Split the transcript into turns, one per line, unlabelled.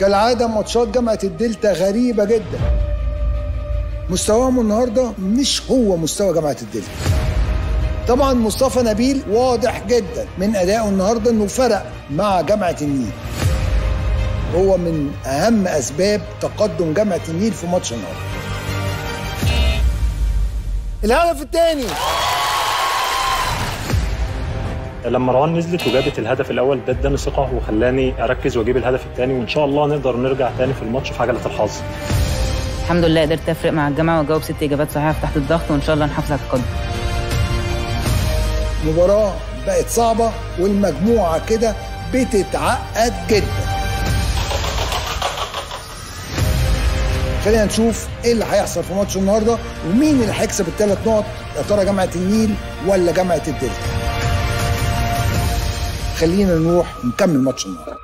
كالعادة ماتشات جامعة الدلتا غريبة جدا. مستواهم النهارده مش هو مستوى جامعة الدلتا. طبعا مصطفى نبيل واضح جدا من أدائه النهارده إنه فرق مع جامعة النيل. هو من أهم أسباب تقدم جامعة النيل في ماتش النهارده. الهدف الثاني.
لما روان نزلت وجابت الهدف الأول ده اداني ثقة وخلاني أركز وأجيب الهدف الثاني وإن شاء الله نقدر نرجع تاني في الماتش في عجلة الحظ.
الحمد لله قدرت أفرق مع الجامعة وأجاوب ست إجابات صحيحة تحت الضغط وإن شاء الله نحافظ على التقدم
مباراه بقت صعبة والمجموعة كده بتتعقد جدا. خلينا نشوف إيه اللي هيحصل في ماتش النهارده ومين اللي هيكسب الثلاث نقط يا ترى جامعة النيل ولا جامعة الدلتا؟ خلينا نروح نكمل ماتش النهارده.